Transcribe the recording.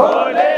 भोले